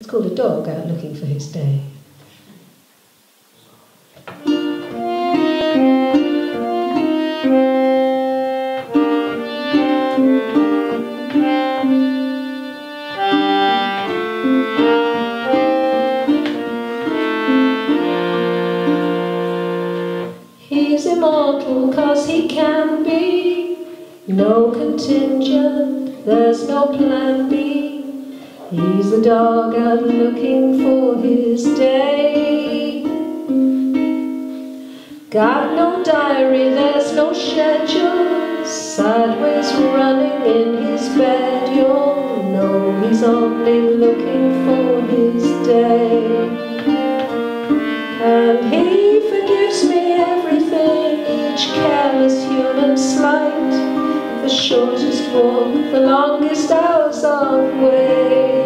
It's called a dog out looking for his day. He's immortal cause he can be No contingent, there's no plan B He's the dog out looking for his day. Got no diary, there's no schedule. Sideways running in his bed. You'll know he's only looking for his day. And he forgives me everything Each careless human slight. The shortest walk, the longest hours of waiting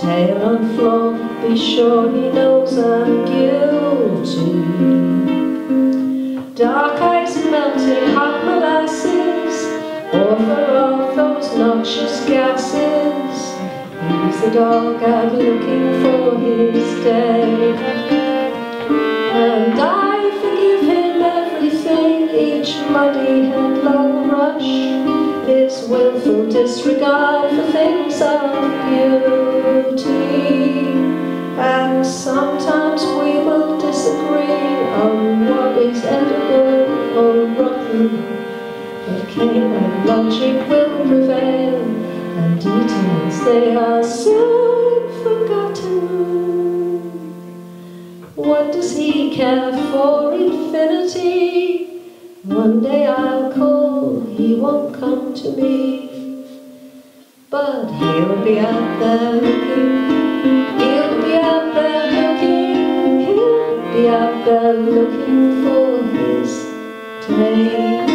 tail on floor Be sure he knows I'm guilty. Dark eyes melting hot molasses Author of those noxious gases. He's the dog out looking for his day. And I forgive him everything Each muddy headlong rush. His willful disregard for things of beauty But came and logic will prevail And details they are soon forgotten What does he care for infinity? One day I'll call, he won't come to me But he'll be out there looking He'll be out there looking He'll be out there looking for his Take